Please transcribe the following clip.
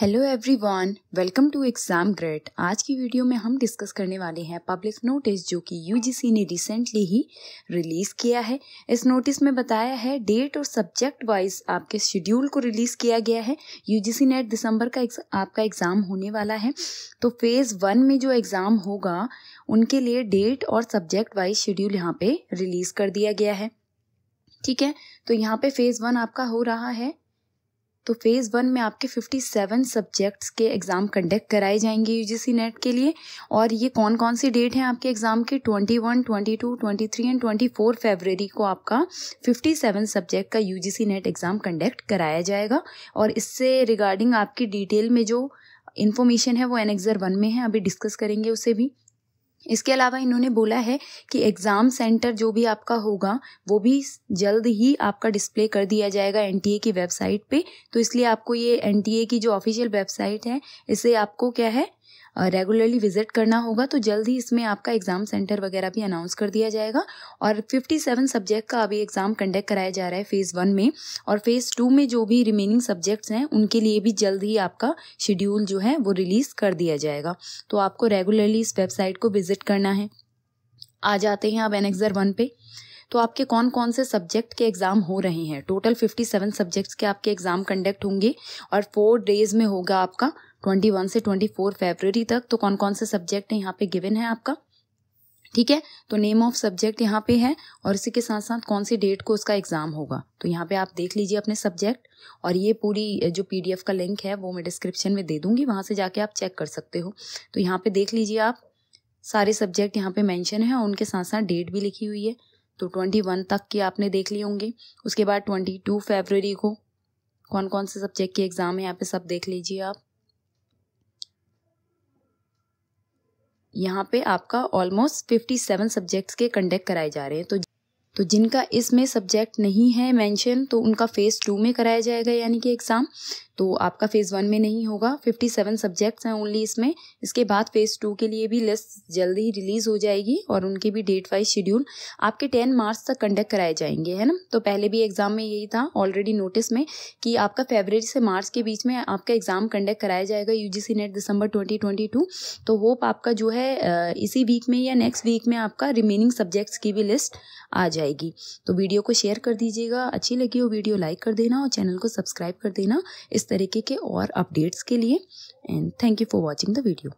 Hello everyone welcome to exam grade आज की video में हम डिस्कस करने वाले हैं पब्लिक नोटिस जो कि यूजीसी ने रिसेंटली ही रिलीज़ किया है। इस नोटिस में बताया है डेट और सब्जेक्ट वाइज आपके शेड्यूल को रिलीज़ किया गया है। यूजीसी नेट दिसंबर का आपका एग्ज़ाम होने वाला है। तो फ़ेज़ वन में जो एग्ज़ाम होगा, उनके लिए डेट और सब्जेक्ट वाइज शेड्यूल यहाँ पे रिलीज़ कर दिया गया है। ठीक है? तो यहाँ पे फ़ेज़ वन आपका हो रहा है। तो फ़ेज़ वन में आपके 57 सब्जेक्ट्स के एग्ज़ाम कंडक्ट कराए जाएँगे यूजीसी नेट के लिए। और ये कौन कौन सी डेट हैं आपके एग्ज़ाम के? 21, 22, 23 एंड 24 फरवरी को आपका 57 सब्जेक्ट का यूजीसी नेट एग्ज़ाम कंडक्ट कराया जाएगा। और इससे रिगार्डिंग आपकी डिटेल में जो इन्फॉर्मेशन है वो एनेक्सर वन में है अभी डिस्कस करेंगे उसे भी। इसके अलावा इन्होंने बोला है कि एग्ज़ाम सेंटर जो भी आपका होगा, वो भी जल्द ही आपका डिस्प्ले कर दिया जाएगा एनटीए की वेबसाइट पे। तो इसलिए आपको ये एनटीए की जो ऑफिशियल वेबसाइट है, इसे आपको क्या है? रेगुलरली विज़िट करना होगा तो जल्द ही इसमें आपका एग्ज़ाम सेंटर वगैरह भी अनाउंस कर दिया जाएगा। और 57 सब्जेक्ट का अभी एग्ज़ाम कंडक्ट कराया जा रहा है फ़ेज़ वन में। और फ़ेज़ टू में जो भी रिमेनिंग सब्जेक्ट्स हैं, उनके लिए भी जल्द ही आपका शेड्यूल जो है, वो रिलीज़ कर दिया जाएगा। तो आपको रेगुलरली इस वेबसाइट को विज़िट करना है। आ जाते हैं आप एनेक्सर वन पे। तो आपके कौन कौन से सब्जेक्ट के एग्ज़ाम हो रहे हैं? टोटल 57 सब्जेक्ट्स के आपके एग्ज़ाम कंडक्ट होंगे और फोर डेज़ में होगा आपका 21 से 24 फरवरी तक। तो कौन कौन से सब्जेक्ट यहाँ पे गिवन है आपका? ठीक है? तो नेम ऑफ़ सब्जेक्ट यहाँ पे है और इसी के साथ साथ कौन सी डेट को उसका एग्ज़ाम होगा? तो यहाँ पे आप देख लीजिए अपने सब्जेक्ट और ये पूरी जो पीडीएफ का लिंक है वो मैं डिस्क्रिप्शन में दे दूँगी। वहाँ से जाके आप चेक कर सकते हो। तो यहाँ पे देख लीजिए आप, सारे सब्जेक्ट यहाँ पे मेंशन है और उनके साथ साथ डेट भी लिखी हुई है। तो ट्वेंटी वन तक के आपने देख लिए होंगे। उसके बाद ट्वेंटी टू फेबररी को कौन कौन से सब्जेक्ट के एग्ज़ाम है, यहाँ पे सब देख लीजिए आप। यहाँ पे आपका ऑलमोस्ट फिफ्टी सेवन सब्जेक्ट्स के कंडक्ट कराए जा रहे हैं। तो तो जिनका इसमें सब्जेक्ट नहीं है मेंशन तो उनका फ़ेज़ टू में कराया जाएगा, यानी कि एग्ज़ाम तो आपका फ़ेज़ वन में नहीं होगा। फिफ्टी सेवन सब्जेक्ट्स हैं ओनली इसमें। इसके बाद फ़ेज़ टू के लिए भी लिस्ट जल्दी ही रिलीज़ हो जाएगी और उनके भी डेट वाइज शेड्यूल आपके टेन मार्च तक कंडक्ट कराए जाएँगे, है ना? तो पहले भी एग्ज़ाम में यही था ऑलरेडी नोटिस में कि आपका फेबररी से मार्च के बीच में आपका एग्ज़ाम कंडक्ट कराया जाएगा यूजीसी नेट दिसंबर ट्वेंटी तो होप आपका जो है इसी वीक में या नेक्स्ट वीक में आपका रिमेनिंग सब्जेक्ट्स की भी लिस्ट आ जाएगी। तो वीडियो को शेयर कर दीजिएगा। अच्छी लगी हो वीडियो लाइक कर देना और चैनल को सब्सक्राइब कर देना। इस तरीके के और अपडेट्स के लिए and thank you for watching the video